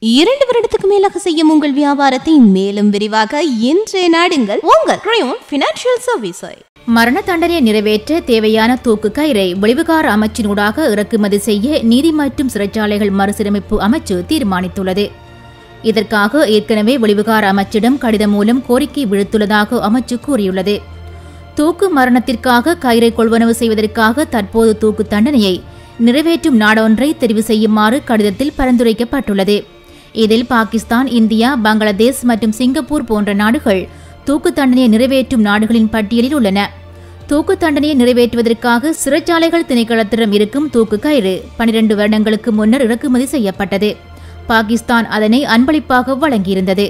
இரண்டு வருடத்துக்கு மேலாக செய்யும் உங்கள் வியாபாரத்தை மேலும் விரிவாக இன்றைய நாடுங்கள். உங்கள் கிரயோன் பினான்சியல் சர்வீஸை மரண தண்டனையை நிறைவேற்ற தேவையான தூக்கு கயிறை வெளிவிகார அமைச்சினூடாக இறக்குமதி செய்ய நீதி மற்றும் சிறைச்சாலைகள் மறுசீரமைப்பு அமைச்சு தீர்மானித்துள்ளது. இதற்காக ஏற்கனவே வெளிவிகார அமைச்சிடம் கடிதம் மூலம் கோரிக்கை விடுத்துள்ளதாக அமைச்சு கூறியுள்ளது. தூக்கு மரணத்திற்காக கயிறை கொள்வனவு செய்வதற்காக தற்போது தூக்கு தண்டனையை நிறைவேற்றும் நாடொன்றை தெரிவு செய்யுமாறு கடிதத்தில் பரிந்துரைக்கப்பட்டுள்ளது. இதில் பாகிஸ்தான் இந்தியா பங்களாதேஷ் மற்றும் சிங்கப்பூர் போன்ற நாடுகள் தூக்கு தண்டனையை நிறைவேற்றும் நாடுகளின் பட்டியலில் உள்ளன. தூக்கு தண்டனையை நிறைவேற்றுவதற்காக சிறைச்சாலைகள் திணைக்களத்திடம் இருக்கும் தூக்கு கயிறு பனிரெண்டு வருடங்களுக்கு முன்னர் இறக்குமதி செய்யப்பட்டது. பாகிஸ்தான் அதனை அன்பளிப்பாக வழங்கியிருந்தது.